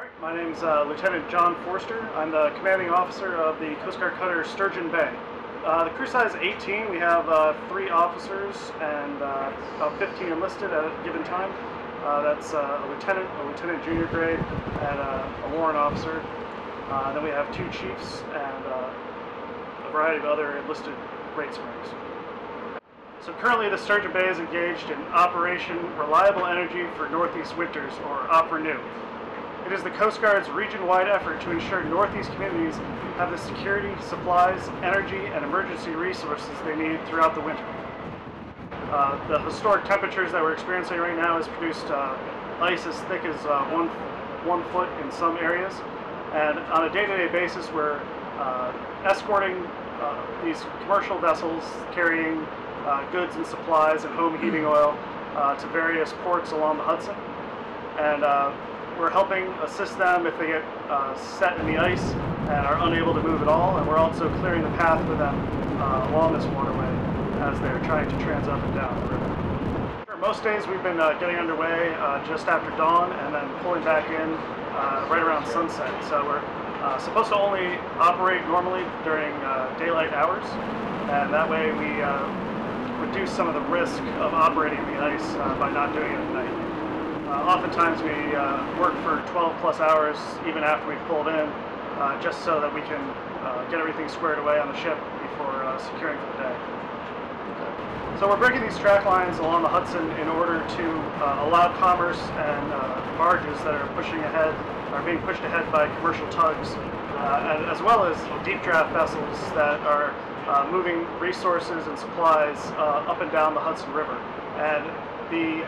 All right, my name's uh, Lieutenant John Forster. I'm the commanding officer of the Coast Guard cutter Sturgeon Bay. Uh, the crew size is 18. We have uh, three officers and uh, about 15 enlisted at a given time. Uh, that's uh, a lieutenant, a lieutenant junior grade, and a warrant officer. Then we have two chiefs and a variety of other enlisted Springs. So currently the Sturgeon Bay is engaged in Operation Reliable Energy for Northeast Winters, or OPRENEW. It is the Coast Guard's region-wide effort to ensure Northeast communities have the security, supplies, energy, and emergency resources they need throughout the winter. Uh, the historic temperatures that we're experiencing right now has produced uh, ice as thick as uh, one, one foot in some areas. And on a day-to-day basis, we're uh, escorting uh, these commercial vessels carrying uh, goods and supplies and home heating oil to various ports along the Hudson. And we're helping assist them if they get uh, set in the ice and are unable to move at all. And we're also clearing the path for them uh, along this waterway as they're trying to trans up and down the river. Most days we've been uh, getting underway uh, just after dawn and then pulling back in uh, right around sunset. So we're uh, supposed to only operate normally during daylight hours, and that way we reduce some of the risk of operating the ice by not doing it at night. Uh, oftentimes we uh, work for 12 plus hours even after we've pulled in, uh, just so that we can uh, get everything squared away on the ship before uh, securing for the day. So we're breaking these track lines along the Hudson in order to uh, allow commerce and uh, barges that are pushing ahead, are being pushed ahead by commercial tugs, uh, and, as well as deep draft vessels that are uh, moving resources and supplies uh, up and down the Hudson River. And the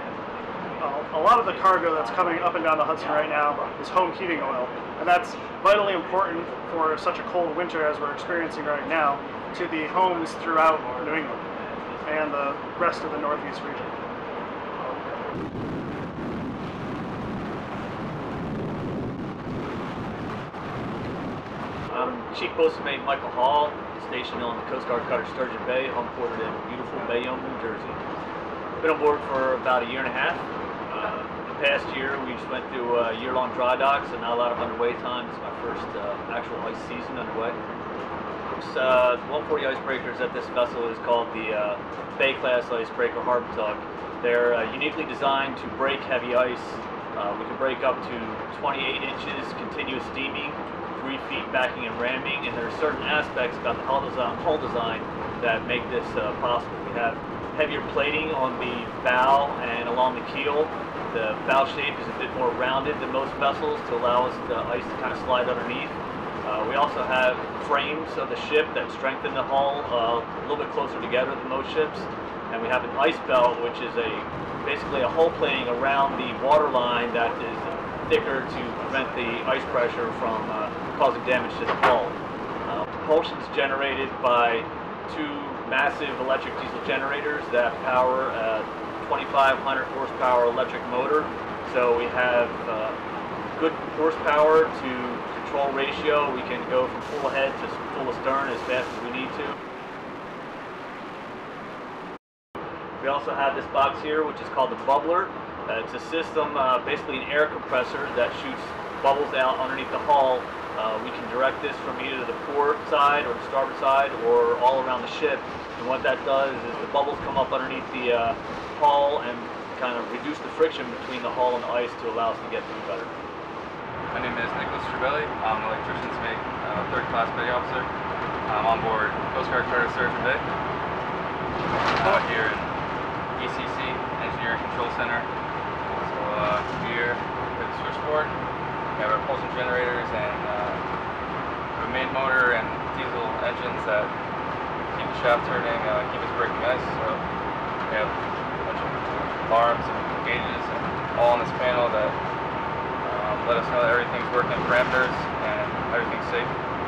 a lot of the cargo that's coming up and down the Hudson right now is home heating oil, and that's vitally important for such a cold winter as we're experiencing right now to the homes throughout New England and the rest of the Northeast region. I'm Chief Boatswain's Mate Michael Hall, stationed on the Coast Guard cutter Sturgeon Bay, home ported in beautiful Bayonne, New Jersey. Been on board for about a year and a half. Uh, the past year, we just went through a year-long dry docks and not a lot of underway time. It's my first uh, actual ice season underway. It's, uh, 140 icebreakers at this vessel is called the uh, Bay Class Icebreaker Harbor Tug. They're uh, uniquely designed to break heavy ice. Uh, we can break up to 28 inches continuous steaming, three feet backing and ramming, and there are certain aspects about the hull design, hull design that make this uh, possible. We have heavier plating on the bow and along the keel. The bow shape is a bit more rounded than most vessels to allow us the ice to kind of slide underneath. Uh, we also have frames of the ship that strengthen the hull uh, a little bit closer together than most ships. And we have an ice belt, which is a basically a hull plating around the water line that is thicker to prevent the ice pressure from uh, causing damage to the hull. Uh, propulsion is generated by two massive electric diesel generators that power a 2,500 horsepower electric motor. So we have uh, good horsepower to control ratio. We can go from full head to full astern as fast as we need to. We also have this box here, which is called the bubbler. Uh, it's a system, uh, basically an air compressor that shoots bubbles out underneath the hull. Uh, we can direct this from either the port side or the starboard side or all around the ship. And what that does is the bubbles come up underneath the uh, hull and kind of reduce the friction between the hull and the ice to allow us to get through better. My name is Nicholas Tribelli. I'm an electrician's mate, uh, third class petty officer. I'm on board Coast Guard Cutter Sturgeon Bay. Out here in ECC, Engineering Control Center. So uh, here with the switchboard, we have our propulsion generators and uh, a main motor and diesel engines that keep the shaft turning, uh, keep us breaking ice. So we have a bunch of alarms and gauges and all on this panel that um, let us know that everything's working in parameters and everything's safe.